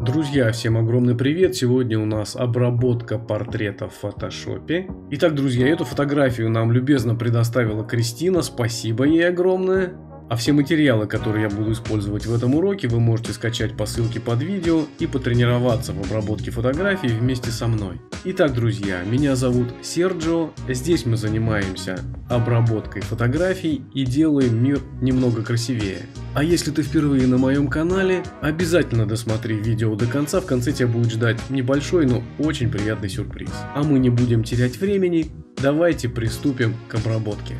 Друзья, всем огромный привет! Сегодня у нас обработка портрета в фотошопе. Итак, друзья, эту фотографию нам любезно предоставила Кристина, спасибо ей огромное. А все материалы, которые я буду использовать в этом уроке, вы можете скачать по ссылке под видео и потренироваться в обработке фотографий вместе со мной. Итак, друзья, меня зовут Серджио, здесь мы занимаемся обработкой фотографий и делаем мир немного красивее. А если ты впервые на моем канале, обязательно досмотри видео до конца, в конце тебя будет ждать небольшой, но очень приятный сюрприз. А мы не будем терять времени, давайте приступим к обработке.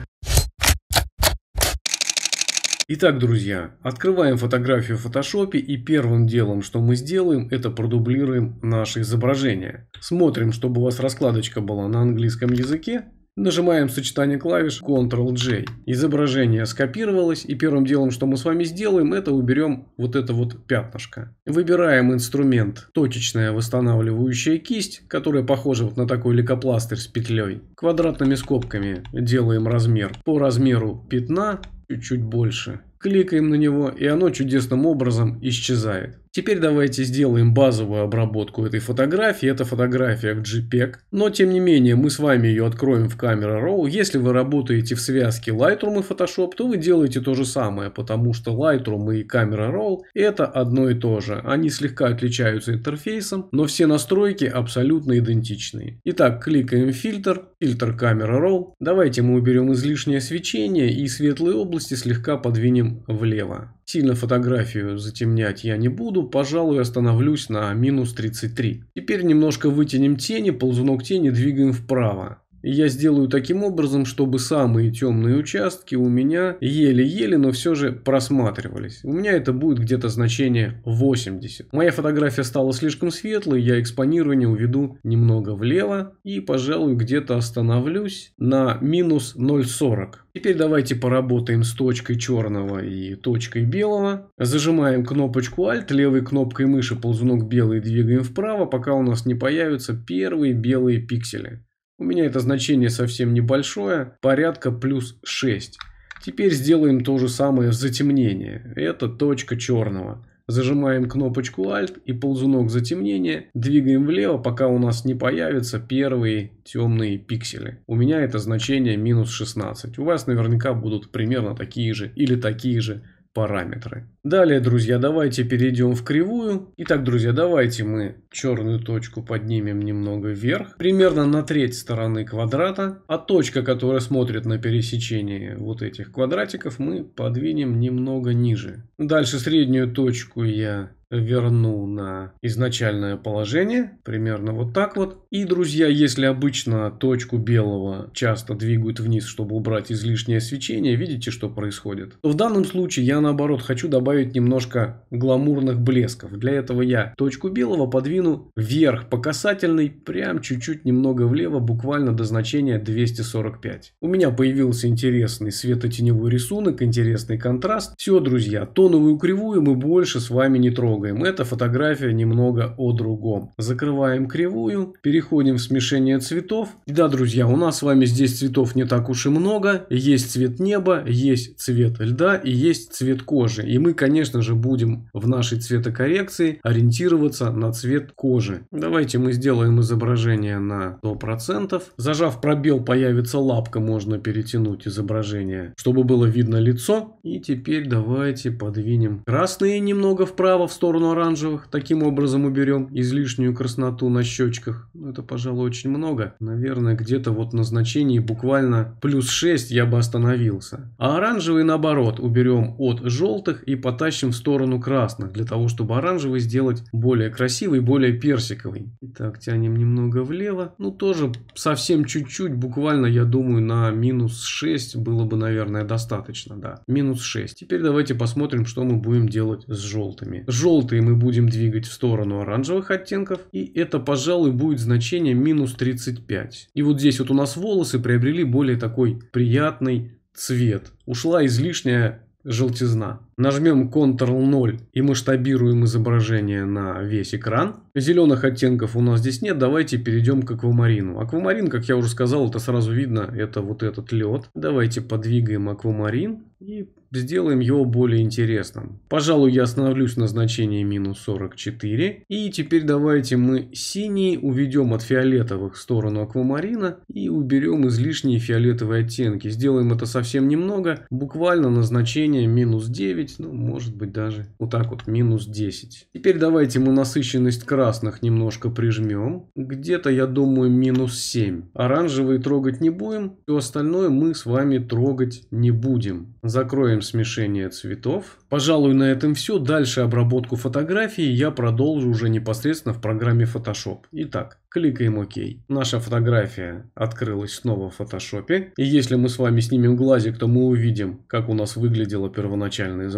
Итак, друзья, открываем фотографию в фотошопе и первым делом, что мы сделаем, это продублируем наше изображение. Смотрим, чтобы у вас раскладочка была на английском языке. Нажимаем сочетание клавиш Ctrl-J. Изображение скопировалось и первым делом, что мы с вами сделаем, это уберем вот это вот пятнышко. Выбираем инструмент точечная восстанавливающая кисть, которая похожа вот на такой лейкопластырь с петлей. Квадратными скобками делаем размер по размеру пятна чуть-чуть больше. Кликаем на него, и оно чудесным образом исчезает. Теперь давайте сделаем базовую обработку этой фотографии. Это фотография в JPEG. Но тем не менее мы с вами ее откроем в Camera Raw. Если вы работаете в связке Lightroom и Photoshop, то вы делаете то же самое. Потому что Lightroom и Camera Raw это одно и то же. Они слегка отличаются интерфейсом, но все настройки абсолютно идентичные. Итак, кликаем фильтр, фильтр Camera Raw. Давайте мы уберем излишнее свечение и светлые области слегка подвинем влево. Сильно фотографию затемнять я не буду, пожалуй остановлюсь на минус 33. Теперь немножко вытянем тени, ползунок тени двигаем вправо. Я сделаю таким образом, чтобы самые темные участки у меня еле-еле, но все же просматривались. У меня это будет где-то значение 80. Моя фотография стала слишком светлой, я экспонирование уведу немного влево и, пожалуй, где-то остановлюсь на минус 0,40. Теперь давайте поработаем с точкой черного и точкой белого. Зажимаем кнопочку Alt, левой кнопкой мыши ползунок белый двигаем вправо, пока у нас не появятся первые белые пиксели. У меня это значение совсем небольшое, порядка плюс 6. Теперь сделаем то же самое с затемнением. Это точка черного. Зажимаем кнопочку Alt и ползунок затемнения двигаем влево, пока у нас не появятся первые темные пиксели. У меня это значение минус 16. У вас наверняка будут примерно такие же или такие же параметры. Далее, друзья, давайте перейдем в кривую. Итак, друзья, давайте мы черную точку поднимем немного вверх, примерно на треть стороны квадрата, а точка, которая смотрит на пересечение вот этих квадратиков, мы подвинем немного ниже. Дальше среднюю точку я верну на изначальное положение, примерно вот так вот. И, друзья, если обычно точку белого часто двигают вниз, чтобы убрать излишнее свечение, видите, что происходит? В данном случае я, наоборот, хочу добавить немножко гламурных блесков. Для этого я точку белого подвину вверх по касательной, прям чуть-чуть немного влево, буквально до значения 245. У меня появился интересный светотеневой рисунок, интересный контраст. Все, друзья, тоновую кривую мы больше с вами не трогаем трогаем. Эта фотография немного о другом. Закрываем кривую, переходим в смешение цветов. да, друзья, у нас с вами здесь цветов не так уж и много. Есть цвет неба, есть цвет льда и есть цвет кожи. И мы, конечно же, будем в нашей цветокоррекции ориентироваться на цвет кожи. Давайте мы сделаем изображение на 100%. Зажав пробел, появится лапка, можно перетянуть изображение, чтобы было видно лицо. И теперь давайте подвинем красные немного вправо в сторону сторону оранжевых. Таким образом уберем излишнюю красноту на щечках. Ну, это, пожалуй, очень много. Наверное, где-то вот на значении буквально плюс 6 я бы остановился. А оранжевый, наоборот, уберем от желтых и потащим в сторону красных. Для того, чтобы оранжевый сделать более красивый, более персиковый. Итак, тянем немного влево. Ну, тоже совсем чуть-чуть, буквально, я думаю, на минус 6 было бы, наверное, достаточно. Да, минус 6. Теперь давайте посмотрим, что мы будем делать с желтыми. Желтые желтые мы будем двигать в сторону оранжевых оттенков. И это, пожалуй, будет значение минус 35. И вот здесь вот у нас волосы приобрели более такой приятный цвет. Ушла излишняя желтизна. Нажмем Ctrl-0 и масштабируем изображение на весь экран. Зеленых оттенков у нас здесь нет, давайте перейдем к аквамарину. Аквамарин, как я уже сказал, это сразу видно, это вот этот лед. Давайте подвигаем аквамарин и сделаем его более интересным. Пожалуй, я остановлюсь на значении минус 44. И теперь давайте мы синий уведем от фиолетовых в сторону аквамарина и уберем излишние фиолетовые оттенки. Сделаем это совсем немного, буквально на значение минус 9, ну может быть даже вот так вот минус 10. Теперь давайте мы насыщенность красных немножко прижмем. Где-то я думаю минус 7. Оранжевые трогать не будем, все остальное мы с вами трогать не будем. Закроем смешение цветов. Пожалуй, на этом все. Дальше обработку фотографии я продолжу уже непосредственно в программе Photoshop. Итак, кликаем ОК. Наша фотография открылась снова в Photoshop. И если мы с вами снимем глазик, то мы увидим, как у нас выглядело первоначальное изображение.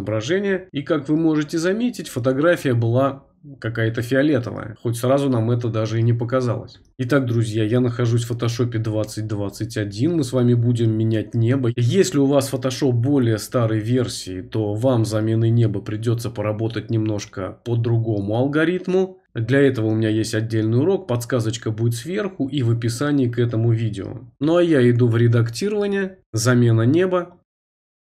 И как вы можете заметить, фотография была какая-то фиолетовая, хоть сразу нам это даже и не показалось. Итак, друзья, я нахожусь в Photoshop 2021, мы с вами будем менять небо. Если у вас Photoshop более старой версии, то вам замены неба придется поработать немножко по другому алгоритму. Для этого у меня есть отдельный урок, подсказочка будет сверху и в описании к этому видео. Ну а я иду в редактирование, замена неба,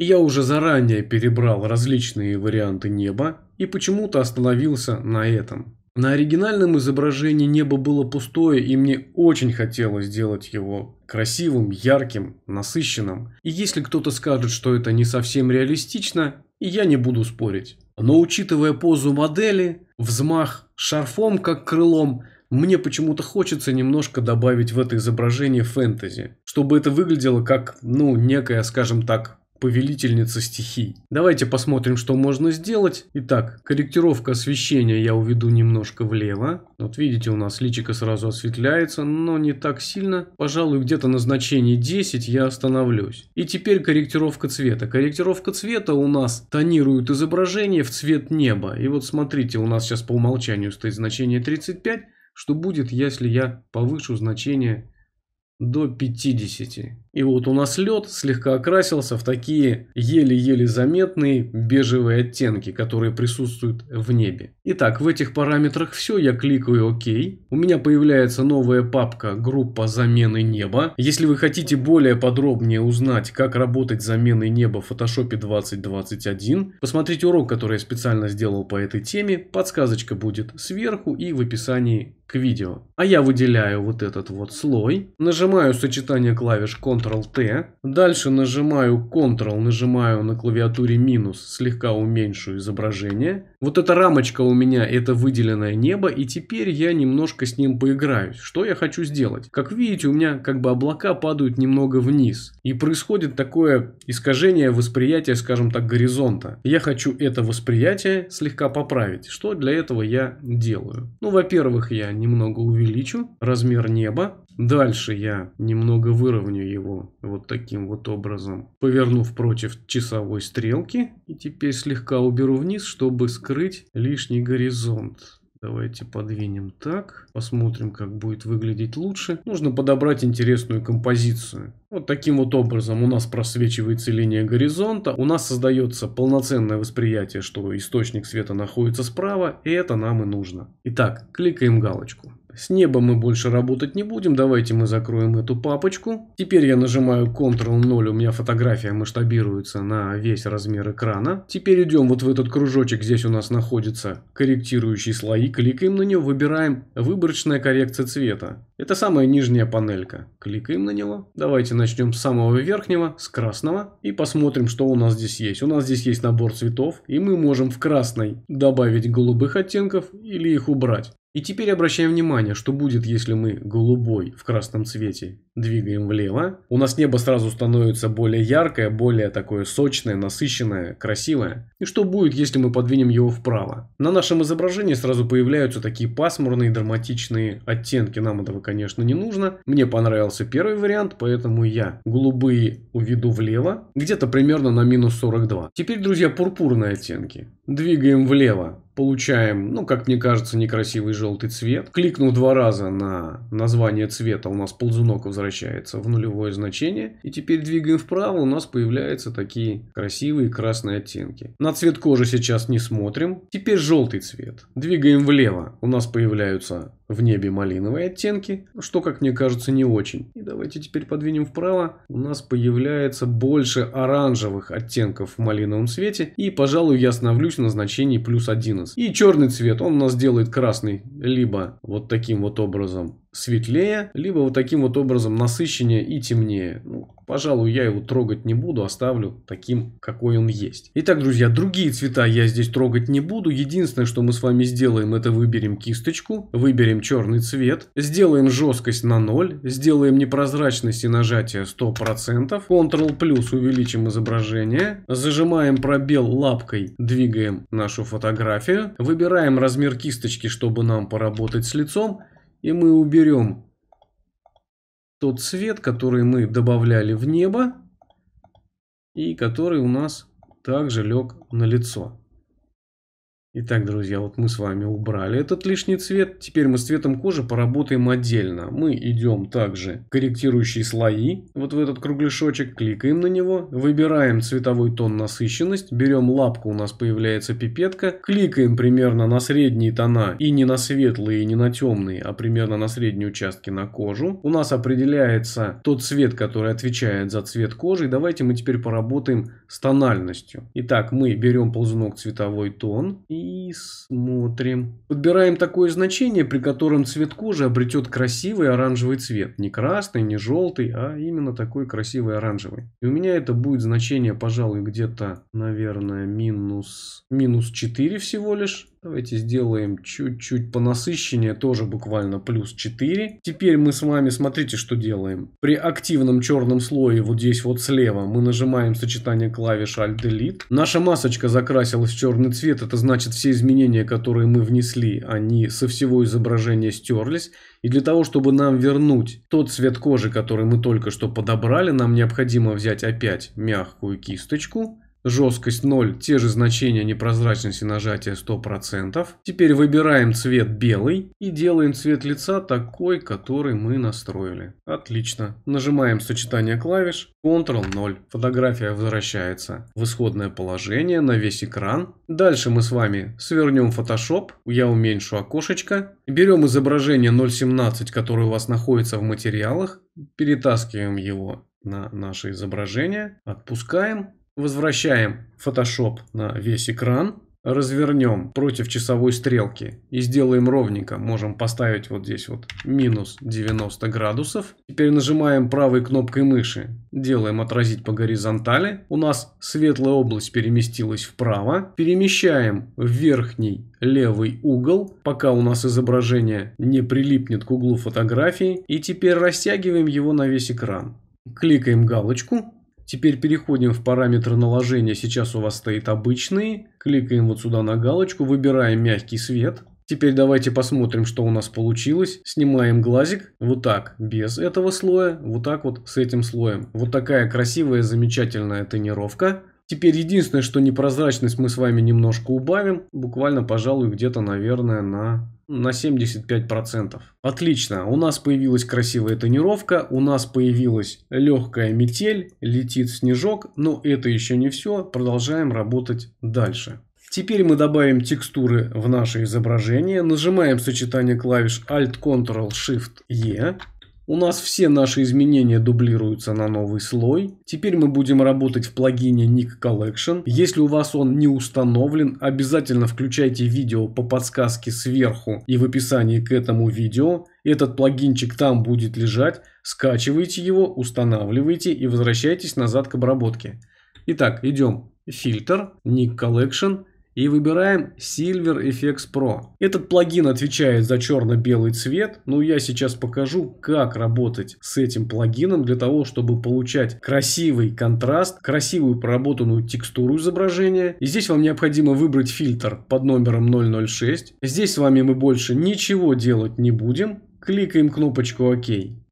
я уже заранее перебрал различные варианты неба и почему-то остановился на этом. На оригинальном изображении небо было пустое, и мне очень хотелось сделать его красивым, ярким, насыщенным. И если кто-то скажет, что это не совсем реалистично, я не буду спорить. Но учитывая позу модели, взмах шарфом как крылом, мне почему-то хочется немножко добавить в это изображение фэнтези. Чтобы это выглядело как, ну, некая, скажем так, повелительница стихий. Давайте посмотрим, что можно сделать. Итак, корректировка освещения я уведу немножко влево. Вот видите, у нас личико сразу осветляется, но не так сильно. Пожалуй, где-то на значении 10 я остановлюсь. И теперь корректировка цвета. Корректировка цвета у нас тонирует изображение в цвет неба. И вот смотрите, у нас сейчас по умолчанию стоит значение 35. Что будет, если я повышу значение до 50. И вот у нас лед слегка окрасился в такие еле-еле заметные бежевые оттенки, которые присутствуют в небе. Итак, в этих параметрах все, я кликаю ОК. У меня появляется новая папка группа замены неба. Если вы хотите более подробнее узнать, как работать с заменой неба в Photoshop 2021, посмотрите урок, который я специально сделал по этой теме. Подсказочка будет сверху и в описании к видео. А я выделяю вот этот вот слой, нажимаю сочетание клавиш Ctrl Ctrl-T. Дальше нажимаю Ctrl, нажимаю на клавиатуре минус, слегка уменьшу изображение. Вот эта рамочка у меня это выделенное небо, и теперь я немножко с ним поиграюсь. Что я хочу сделать? Как видите, у меня как бы облака падают немного вниз. И происходит такое искажение восприятия, скажем так, горизонта. Я хочу это восприятие слегка поправить. Что для этого я делаю? Ну, во-первых, я немного увеличу размер неба. Дальше я немного выровняю его вот таким вот образом, повернув против часовой стрелки. И теперь слегка уберу вниз, чтобы скрыть лишний горизонт. Давайте подвинем так. Посмотрим, как будет выглядеть лучше. Нужно подобрать интересную композицию. Вот таким вот образом у нас просвечивается линия горизонта. У нас создается полноценное восприятие, что источник света находится справа. И это нам и нужно. Итак, кликаем галочку. С небом мы больше работать не будем. Давайте мы закроем эту папочку. Теперь я нажимаю Ctrl-0. У меня фотография масштабируется на весь размер экрана. Теперь идем вот в этот кружочек. Здесь у нас находится корректирующие слои. Кликаем на него. Выбираем выборочная коррекция цвета. Это самая нижняя панелька. Кликаем на него. Давайте начнем с самого верхнего, с красного. И посмотрим, что у нас здесь есть. У нас здесь есть набор цветов. И мы можем в красный добавить голубых оттенков или их убрать. И теперь обращаем внимание, что будет, если мы голубой в красном цвете двигаем влево. У нас небо сразу становится более яркое, более такое сочное, насыщенное, красивое. И что будет, если мы подвинем его вправо? На нашем изображении сразу появляются такие пасмурные, драматичные оттенки. Нам этого, конечно, не нужно. Мне понравился первый вариант, поэтому я голубые уведу влево, где-то примерно на минус 42. Теперь, друзья, пурпурные оттенки. Двигаем влево получаем, ну, как мне кажется, некрасивый желтый цвет. Кликнув два раза на название цвета, у нас ползунок возвращается в нулевое значение. И теперь двигаем вправо, у нас появляются такие красивые красные оттенки. На цвет кожи сейчас не смотрим. Теперь желтый цвет. Двигаем влево, у нас появляются в небе малиновые оттенки, что, как мне кажется, не очень. И давайте теперь подвинем вправо. У нас появляется больше оранжевых оттенков в малиновом цвете. И, пожалуй, я остановлюсь на значении плюс 11. И черный цвет, он у нас делает красный либо вот таким вот образом светлее, либо вот таким вот образом насыщеннее и темнее. Ну, пожалуй, я его трогать не буду, оставлю таким, какой он есть. Итак, друзья, другие цвета я здесь трогать не буду. Единственное, что мы с вами сделаем, это выберем кисточку, выберем черный цвет, сделаем жесткость на 0, сделаем непрозрачность и нажатие 100%, Ctrl плюс увеличим изображение, зажимаем пробел лапкой, двигаем нашу фотографию, выбираем размер кисточки, чтобы нам поработать с лицом, и мы уберем тот цвет, который мы добавляли в небо и который у нас также лег на лицо. Итак, друзья, вот мы с вами убрали этот лишний цвет. Теперь мы с цветом кожи поработаем отдельно. Мы идем также корректирующие слои, вот в этот кругляшочек, кликаем на него, выбираем цветовой тон насыщенность, берем лапку, у нас появляется пипетка, кликаем примерно на средние тона и не на светлые, и не на темные, а примерно на средние участки на кожу. У нас определяется тот цвет, который отвечает за цвет кожи. Давайте мы теперь поработаем с тональностью. Итак, мы берем ползунок цветовой тон и и смотрим. Подбираем такое значение, при котором цвет кожи обретет красивый оранжевый цвет. Не красный, не желтый, а именно такой красивый оранжевый. И у меня это будет значение, пожалуй, где-то, наверное, минус, минус 4 всего лишь. Давайте сделаем чуть-чуть понасыщеннее, тоже буквально плюс 4. Теперь мы с вами, смотрите, что делаем. При активном черном слое, вот здесь вот слева, мы нажимаем сочетание клавиш Alt-Delete. Наша масочка закрасилась в черный цвет, это значит все изменения, которые мы внесли, они со всего изображения стерлись. И для того, чтобы нам вернуть тот цвет кожи, который мы только что подобрали, нам необходимо взять опять мягкую кисточку Жесткость 0, те же значения непрозрачности нажатия 100%. Теперь выбираем цвет белый и делаем цвет лица такой, который мы настроили. Отлично. Нажимаем сочетание клавиш, Ctrl 0. Фотография возвращается в исходное положение на весь экран. Дальше мы с вами свернем Photoshop, я уменьшу окошечко. Берем изображение 0.17, которое у вас находится в материалах, перетаскиваем его на наше изображение, отпускаем Возвращаем Photoshop на весь экран. Развернем против часовой стрелки и сделаем ровненько. Можем поставить вот здесь вот минус 90 градусов. Теперь нажимаем правой кнопкой мыши. Делаем отразить по горизонтали. У нас светлая область переместилась вправо. Перемещаем в верхний левый угол, пока у нас изображение не прилипнет к углу фотографии. И теперь растягиваем его на весь экран. Кликаем галочку Теперь переходим в параметры наложения. Сейчас у вас стоит обычный. Кликаем вот сюда на галочку, выбираем мягкий свет. Теперь давайте посмотрим, что у нас получилось. Снимаем глазик. Вот так, без этого слоя. Вот так вот с этим слоем. Вот такая красивая, замечательная тонировка. Теперь единственное, что непрозрачность мы с вами немножко убавим. Буквально, пожалуй, где-то, наверное, на на 75%. Отлично, у нас появилась красивая тонировка, у нас появилась легкая метель, летит снежок, но это еще не все, продолжаем работать дальше. Теперь мы добавим текстуры в наше изображение, нажимаем сочетание клавиш Alt-Ctrl-Shift-E, у нас все наши изменения дублируются на новый слой. Теперь мы будем работать в плагине Nick Collection. Если у вас он не установлен, обязательно включайте видео по подсказке сверху и в описании к этому видео. Этот плагинчик там будет лежать. Скачивайте его, устанавливайте и возвращайтесь назад к обработке. Итак, идем. Фильтр, Nick Collection и выбираем Silver FX Pro. Этот плагин отвечает за черно-белый цвет, но я сейчас покажу, как работать с этим плагином для того, чтобы получать красивый контраст, красивую проработанную текстуру изображения. И здесь вам необходимо выбрать фильтр под номером 006. Здесь с вами мы больше ничего делать не будем. Кликаем кнопочку ОК.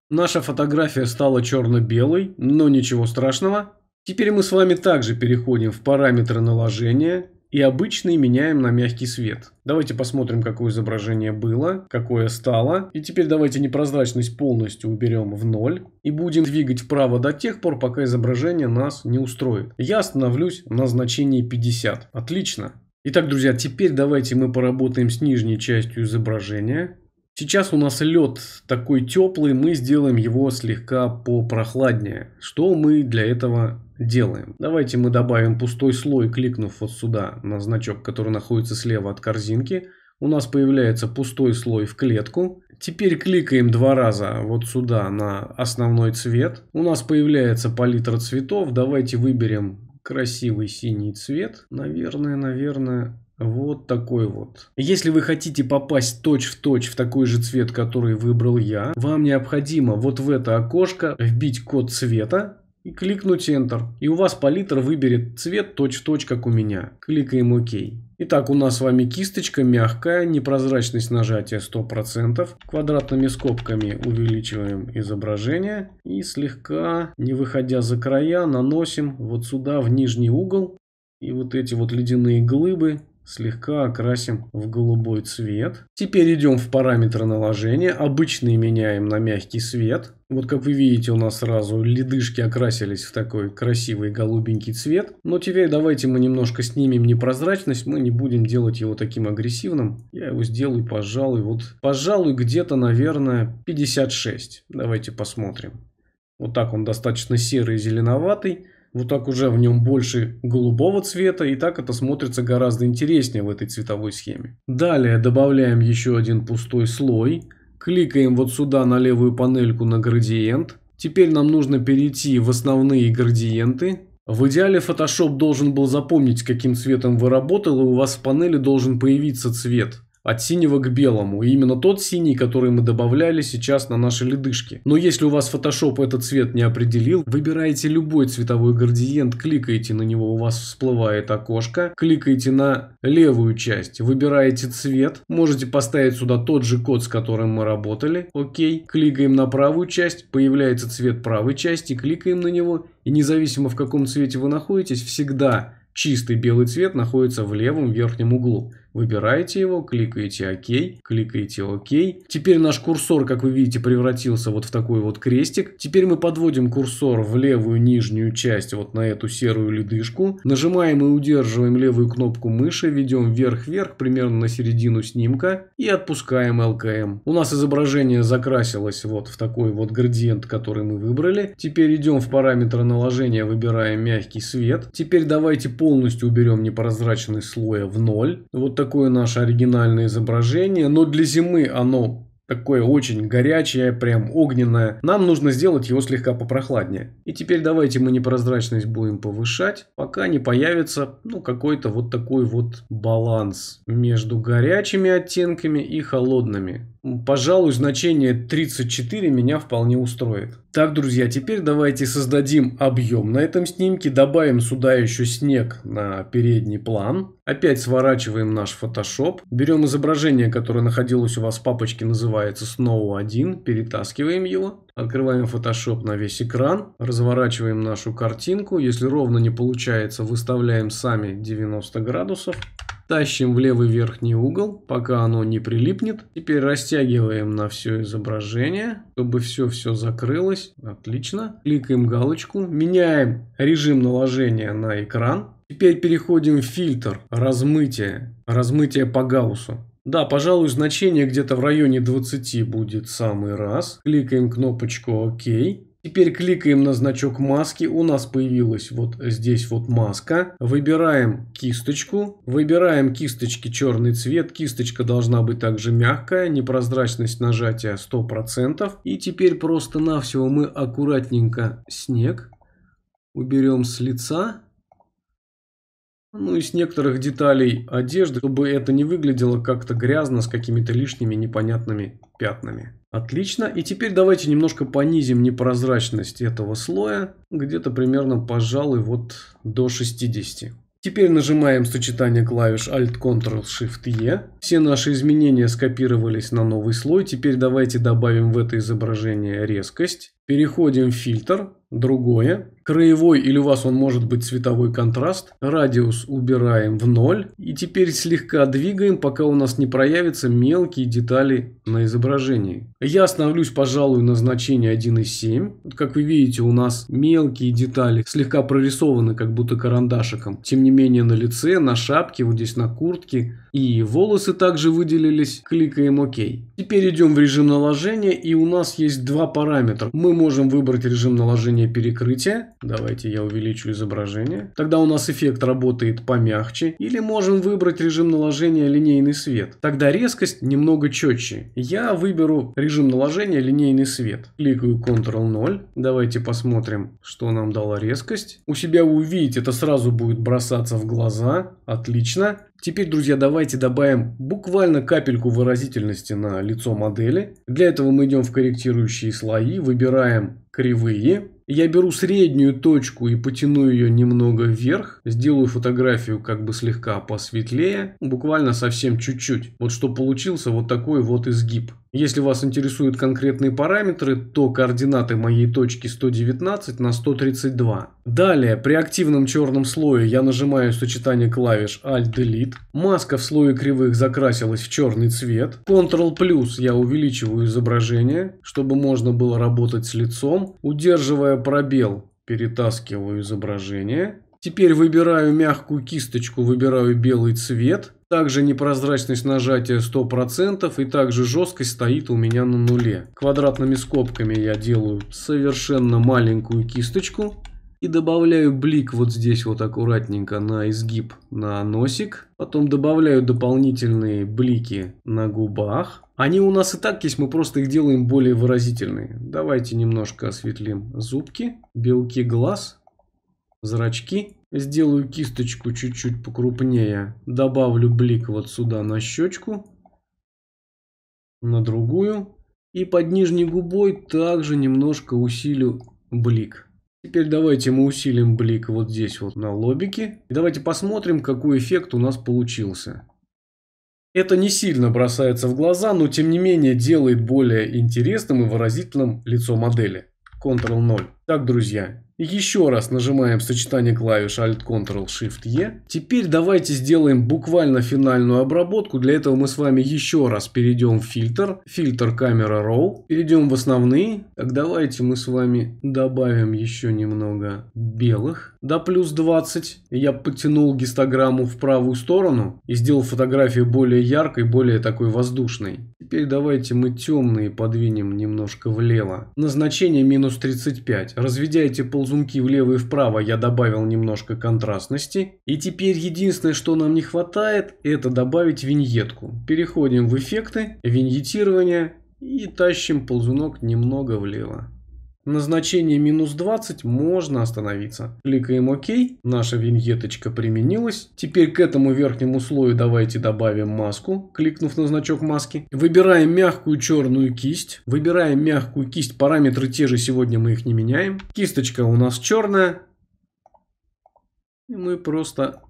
Наша фотография стала черно-белой, но ничего страшного. Теперь мы с вами также переходим в параметры наложения и обычный меняем на мягкий свет. Давайте посмотрим, какое изображение было, какое стало. И теперь давайте непрозрачность полностью уберем в ноль. И будем двигать вправо до тех пор, пока изображение нас не устроит. Я остановлюсь на значении 50. Отлично. Итак, друзья, теперь давайте мы поработаем с нижней частью изображения. Сейчас у нас лед такой теплый, мы сделаем его слегка попрохладнее. Что мы для этого делаем? Давайте мы добавим пустой слой, кликнув вот сюда на значок, который находится слева от корзинки. У нас появляется пустой слой в клетку. Теперь кликаем два раза вот сюда на основной цвет. У нас появляется палитра цветов. Давайте выберем красивый синий цвет. Наверное, наверное, вот такой вот. Если вы хотите попасть точь-в-точь в такой же цвет, который выбрал я, вам необходимо вот в это окошко вбить код цвета и кликнуть Enter. И у вас палитра выберет цвет точь-в-точь, как у меня. Кликаем ОК. Итак, у нас с вами кисточка мягкая, непрозрачность нажатия 100%. Квадратными скобками увеличиваем изображение и слегка, не выходя за края, наносим вот сюда в нижний угол. И вот эти вот ледяные глыбы слегка окрасим в голубой цвет. Теперь идем в параметры наложения. Обычный меняем на мягкий свет. Вот как вы видите, у нас сразу ледышки окрасились в такой красивый голубенький цвет. Но теперь давайте мы немножко снимем непрозрачность. Мы не будем делать его таким агрессивным. Я его сделаю, пожалуй, вот, пожалуй, где-то, наверное, 56. Давайте посмотрим. Вот так он достаточно серый и зеленоватый. Вот так уже в нем больше голубого цвета, и так это смотрится гораздо интереснее в этой цветовой схеме. Далее добавляем еще один пустой слой. Кликаем вот сюда на левую панельку на градиент. Теперь нам нужно перейти в основные градиенты. В идеале Photoshop должен был запомнить, каким цветом вы работали, и у вас в панели должен появиться цвет от синего к белому. И именно тот синий, который мы добавляли сейчас на наши ледышки. Но если у вас Photoshop этот цвет не определил, выбираете любой цветовой градиент, кликаете на него, у вас всплывает окошко, кликаете на левую часть, выбираете цвет, можете поставить сюда тот же код, с которым мы работали, окей, кликаем на правую часть, появляется цвет правой части, кликаем на него, и независимо в каком цвете вы находитесь, всегда чистый белый цвет находится в левом верхнем углу. Выбираете его, кликаете ОК, кликаете ОК. Теперь наш курсор, как вы видите, превратился вот в такой вот крестик. Теперь мы подводим курсор в левую нижнюю часть, вот на эту серую ледышку. Нажимаем и удерживаем левую кнопку мыши, ведем вверх-вверх, примерно на середину снимка и отпускаем ЛКМ. У нас изображение закрасилось вот в такой вот градиент, который мы выбрали. Теперь идем в параметры наложения, выбираем мягкий свет. Теперь давайте полностью уберем непрозрачный слой в ноль. Вот такое наше оригинальное изображение, но для зимы оно такое очень горячее, прям огненное. Нам нужно сделать его слегка попрохладнее. И теперь давайте мы непрозрачность будем повышать, пока не появится ну какой-то вот такой вот баланс между горячими оттенками и холодными. Пожалуй, значение 34 меня вполне устроит. Так, друзья, теперь давайте создадим объем на этом снимке. Добавим сюда еще снег на передний план. Опять сворачиваем наш Photoshop. Берем изображение, которое находилось у вас в папочке, называется Snow 1. Перетаскиваем его. Открываем Photoshop на весь экран. Разворачиваем нашу картинку. Если ровно не получается, выставляем сами 90 градусов. Тащим в левый верхний угол, пока оно не прилипнет. Теперь растягиваем на все изображение, чтобы все-все закрылось. Отлично. Кликаем галочку. Меняем режим наложения на экран. Теперь переходим в фильтр размытие. Размытие по гауссу. Да, пожалуй, значение где-то в районе 20 будет самый раз. Кликаем кнопочку ОК. Теперь кликаем на значок маски. У нас появилась вот здесь вот маска. Выбираем кисточку. Выбираем кисточки черный цвет. Кисточка должна быть также мягкая. Непрозрачность нажатия 100%. И теперь просто-навсего мы аккуратненько снег уберем с лица. Ну и с некоторых деталей одежды, чтобы это не выглядело как-то грязно с какими-то лишними непонятными пятнами. Отлично. И теперь давайте немножко понизим непрозрачность этого слоя. Где-то примерно, пожалуй, вот до 60. Теперь нажимаем сочетание клавиш Alt-Ctrl-Shift-E. Все наши изменения скопировались на новый слой. Теперь давайте добавим в это изображение резкость. Переходим в фильтр, другое. Краевой или у вас он может быть цветовой контраст. Радиус убираем в ноль. И теперь слегка двигаем, пока у нас не проявятся мелкие детали на изображении. Я остановлюсь, пожалуй, на значении 1,7. Как вы видите, у нас мелкие детали слегка прорисованы, как будто карандашиком. Тем не менее, на лице, на шапке, вот здесь на куртке. И волосы также выделились. Кликаем ОК. Теперь идем в режим наложения, и у нас есть два параметра. Мы можем выбрать режим наложения перекрытия. Давайте я увеличу изображение. Тогда у нас эффект работает помягче. Или можем выбрать режим наложения линейный свет. Тогда резкость немного четче. Я выберу режим наложения линейный свет. Кликаю Ctrl-0. Давайте посмотрим, что нам дала резкость. У себя вы увидите, это сразу будет бросаться в глаза. Отлично. Теперь, друзья, давайте добавим буквально капельку выразительности на лицо модели. Для этого мы идем в корректирующие слои, выбираем кривые. Я беру среднюю точку и потяну ее немного вверх. Сделаю фотографию как бы слегка посветлее. Буквально совсем чуть-чуть. Вот что получился вот такой вот изгиб. Если вас интересуют конкретные параметры, то координаты моей точки 119 на 132. Далее, при активном черном слое я нажимаю сочетание клавиш Alt-Delete. Маска в слое кривых закрасилась в черный цвет. Ctrl я увеличиваю изображение, чтобы можно было работать с лицом. Удерживая пробел, перетаскиваю изображение. Теперь выбираю мягкую кисточку, выбираю белый цвет. Также непрозрачность нажатия 100% и также жесткость стоит у меня на нуле. Квадратными скобками я делаю совершенно маленькую кисточку. И добавляю блик вот здесь вот аккуратненько на изгиб на носик. Потом добавляю дополнительные блики на губах. Они у нас и так есть, мы просто их делаем более выразительные. Давайте немножко осветлим зубки, белки глаз, зрачки. Сделаю кисточку чуть-чуть покрупнее. Добавлю блик вот сюда на щечку. На другую. И под нижней губой также немножко усилю блик. Теперь давайте мы усилим блик вот здесь вот на лобике. И давайте посмотрим, какой эффект у нас получился. Это не сильно бросается в глаза, но тем не менее делает более интересным и выразительным лицо модели. Ctrl-0. Так, друзья, еще раз нажимаем сочетание клавиш Alt-Ctrl-Shift-E. Теперь давайте сделаем буквально финальную обработку. Для этого мы с вами еще раз перейдем в фильтр. Фильтр камера Raw. Перейдем в основные. Так, давайте мы с вами добавим еще немного белых. До плюс 20. Я подтянул гистограмму в правую сторону и сделал фотографию более яркой, более такой воздушной. Теперь давайте мы темные подвинем немножко влево. Назначение минус 35. Разведя эти ползунки влево и вправо, я добавил немножко контрастности. И теперь единственное, что нам не хватает, это добавить виньетку. Переходим в эффекты, виньетирование и тащим ползунок немного влево. Назначение минус 20 можно остановиться. Кликаем ОК. Наша виньеточка применилась. Теперь к этому верхнему слою давайте добавим маску, кликнув на значок маски. Выбираем мягкую черную кисть. Выбираем мягкую кисть. Параметры те же, сегодня мы их не меняем. Кисточка у нас черная. И мы просто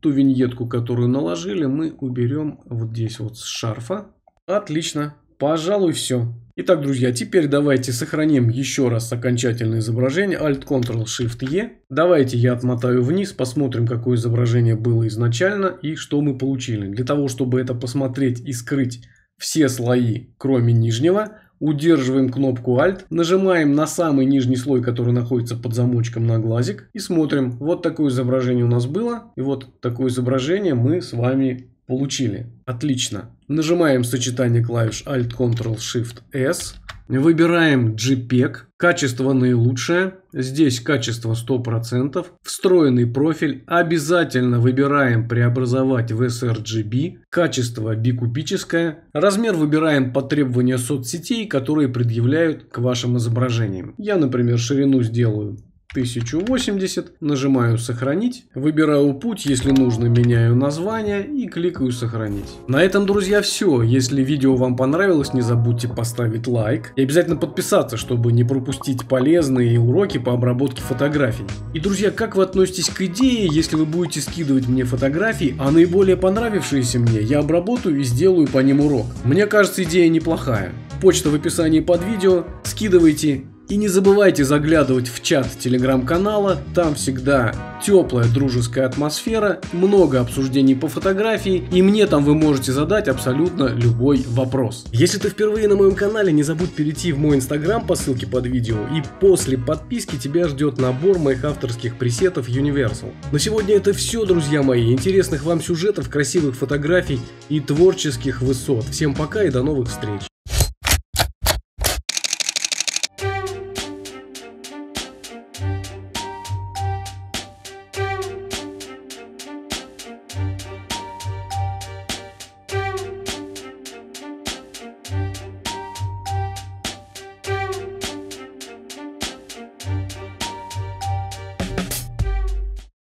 ту виньетку, которую наложили, мы уберем вот здесь вот с шарфа. Отлично. Пожалуй, все. Итак, друзья, теперь давайте сохраним еще раз окончательное изображение. Alt-Ctrl-Shift-E. Давайте я отмотаю вниз, посмотрим, какое изображение было изначально и что мы получили. Для того, чтобы это посмотреть и скрыть все слои, кроме нижнего, удерживаем кнопку Alt, нажимаем на самый нижний слой, который находится под замочком на глазик и смотрим. Вот такое изображение у нас было. И вот такое изображение мы с вами Получили. Отлично. Нажимаем сочетание клавиш Alt-Ctrl-Shift-S. Выбираем JPEG. Качество наилучшее. Здесь качество 100%. Встроенный профиль. Обязательно выбираем преобразовать в sRGB. Качество бикубическое. Размер выбираем по требованию соцсетей, которые предъявляют к вашим изображениям. Я, например, ширину сделаю 1080, нажимаю сохранить, выбираю путь, если нужно меняю название и кликаю сохранить. На этом, друзья, все. Если видео вам понравилось, не забудьте поставить лайк и обязательно подписаться, чтобы не пропустить полезные уроки по обработке фотографий. И, друзья, как вы относитесь к идее, если вы будете скидывать мне фотографии, а наиболее понравившиеся мне я обработаю и сделаю по ним урок? Мне кажется, идея неплохая. Почта в описании под видео, скидывайте И не забывайте заглядывать в чат телеграм-канала, там всегда теплая дружеская атмосфера, много обсуждений по фотографии, и мне там вы можете задать абсолютно любой вопрос. Если ты впервые на моем канале, не забудь перейти в мой инстаграм по ссылке под видео, и после подписки тебя ждет набор моих авторских пресетов Universal. На сегодня это все, друзья мои, интересных вам сюжетов, красивых фотографий и творческих высот. Всем пока и до новых встреч!